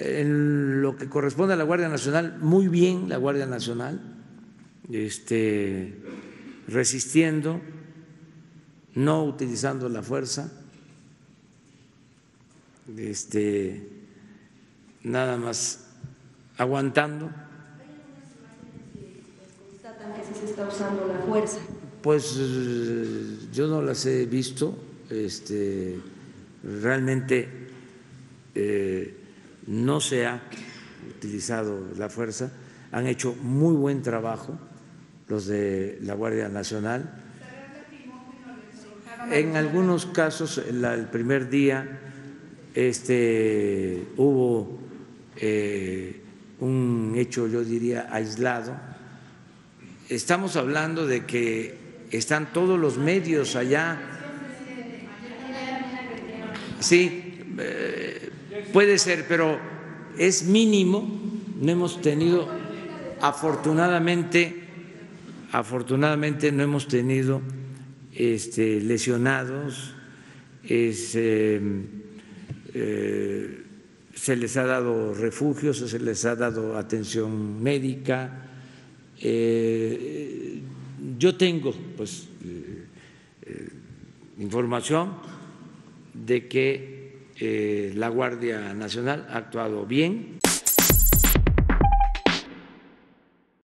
En lo que corresponde a la Guardia Nacional, muy bien la Guardia Nacional, este, resistiendo, no utilizando la fuerza, este, nada más aguantando. Constatan que sí se está usando la fuerza. Pues yo no las he visto, este, realmente eh, no se ha utilizado la fuerza, han hecho muy buen trabajo los de la Guardia Nacional. En algunos casos, el primer día este, hubo eh, un hecho, yo diría, aislado. Estamos hablando de que están todos los medios allá. Sí, eh, puede ser, pero es mínimo. No hemos tenido, afortunadamente, afortunadamente no hemos tenido este, lesionados. es, eh, se les ha dado refugio, se les ha dado atención médica. Eh, yo tengo, pues, eh, información de que eh, la Guardia Nacional ha actuado bien.